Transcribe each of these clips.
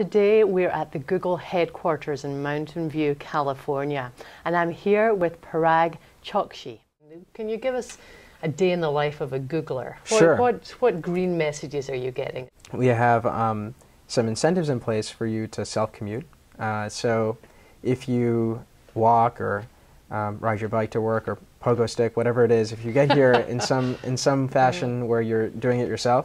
Today we're at the Google headquarters in Mountain View, California, and I'm here with Parag Chokshi. Can you give us a day in the life of a Googler? What, Sure. What, what green messages are you getting? We have um, some incentives in place for you to self-commute. Uh, so if you walk or um, ride your bike to work or pogo stick, whatever it is, if you get here in some in some fashion where you're doing it yourself,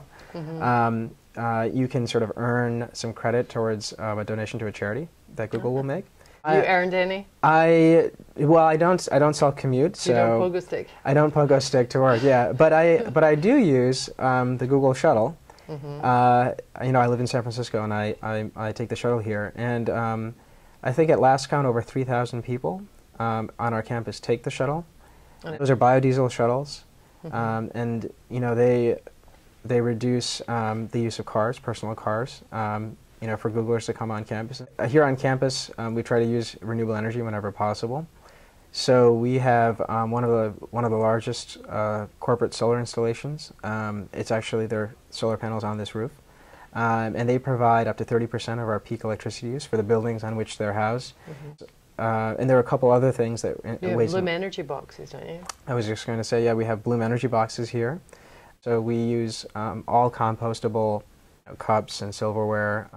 um, uh, you can sort of earn some credit towards um, a donation to a charity that Google will make. you earned any? I well, I don't I don't self-commute, so you don't pogo stick? I don't pogo stick to work. Yeah, but I but I do use um, the Google Shuttle. Uh, you know, I live in San Francisco, and I I, I take the shuttle here, and um, I think at last count, over 3,000 people um, on our campus take the shuttle. Those are biodiesel shuttles, um, and you know they they reduce um, the use of cars, personal cars. Um, you know, for Googlers to come on campus. Uh, here on campus, um, we try to use renewable energy whenever possible. So we have um, one of the one of the largest uh, corporate solar installations. Um, it's actually their solar panels on this roof, um, and they provide up to 30% of our peak electricity use for the buildings on which they're housed. Uh, and there are a couple other things that uh, You have Bloom Energy boxes, don't you? I was just going to say, yeah, we have Bloom Energy boxes here. So we use um, all compostable you know, cups and silverware.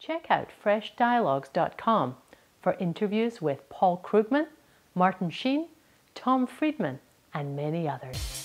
Check out freshdialogues.com for interviews with Paul Krugman, Martin Sheen, Tom Friedman, and many others.